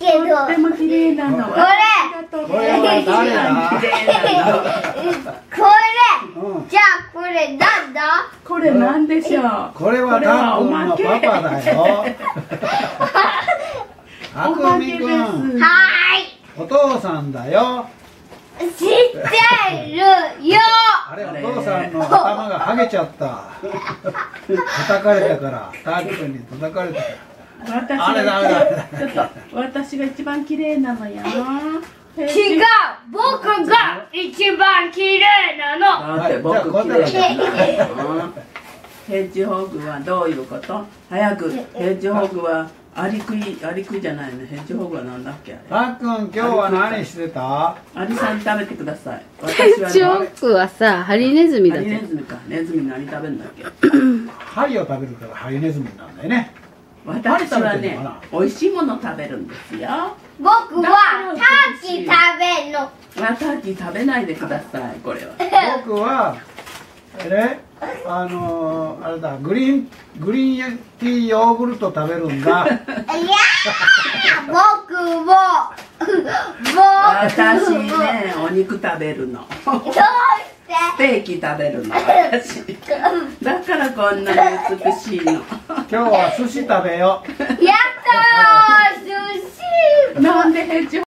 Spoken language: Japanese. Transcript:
けど、とっても綺麗なの。これ。これ。じゃあこれなんだこれなんでしょう。これはたっくんの？パパだよ。あおまくみくん。はお父さんだよ。ーい。知ってるよ。あれ、お父さんの？頭がはげちゃった。叩かれたから、たっくんに叩かれたから。私あれダメだちょっと私が一番綺麗なのよ。違違う。僕が一番綺麗なの。だって僕はい綺麗じゃあだもんヘッジホグはどういうこと？早くヘッジホグはアリクイアリクイじゃないのヘッジホグはなんだっけあっくん、今日は何してた？アリさん食べてください私ヘッジホはねッグはさ、ハリネズミハだぜ。リネズミかネズミ何食べるんだっけ？ハリを食べるからハリネズミなんだよね。私はね美味しいもの食べるんですよ。僕はターキー食べんの。わターキー食べないでくださいこれは。僕は、えね、あのー、あれだ、グリーン、グリーンティーヨーグルト食べるんだ。いやー僕も、僕私も、ねお肉食べるの。どうして？ステーキ食べるの私。だからこんなに美しいの今日は寿司食べよう。やったー寿司なんで